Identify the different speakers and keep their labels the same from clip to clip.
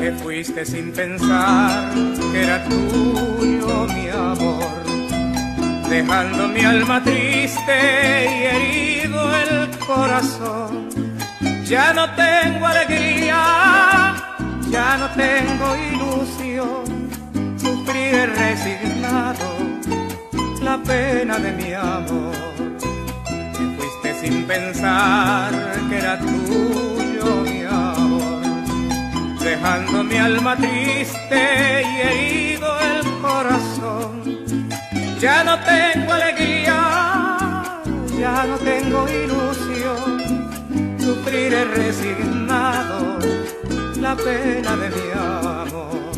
Speaker 1: Te fuiste sin pensar que era tuyo mi amor, dejando mi alma triste y herido el corazón. Ya no tengo alegría, ya no tengo ilusión, sufriré resignado la pena de mi amor. Te fuiste sin pensar que era tuyo dejando mi alma triste y herido el corazón. Ya no tengo alegría, ya no tengo ilusión, sufriré resignado la pena de mi amor.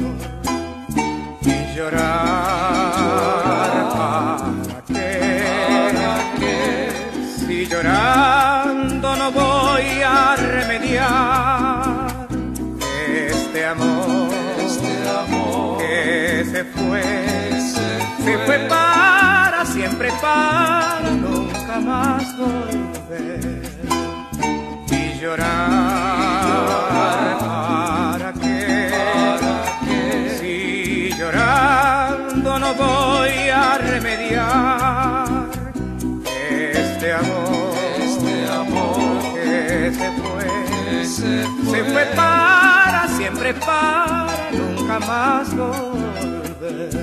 Speaker 1: Y llorar para qué, si llorando no voy a remediar este amor. Que se fue,
Speaker 2: se
Speaker 1: se fue para siempre, para nunca más volver. Y llorar para qué,
Speaker 2: para
Speaker 1: si llorando no voy a remediar este amor,
Speaker 2: este amor
Speaker 1: que se fue,
Speaker 2: que se
Speaker 1: se fue para siempre, para nunca más volver.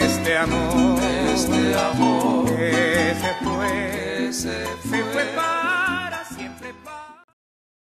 Speaker 1: este amor, este
Speaker 2: amor que
Speaker 1: se fue, que se fue,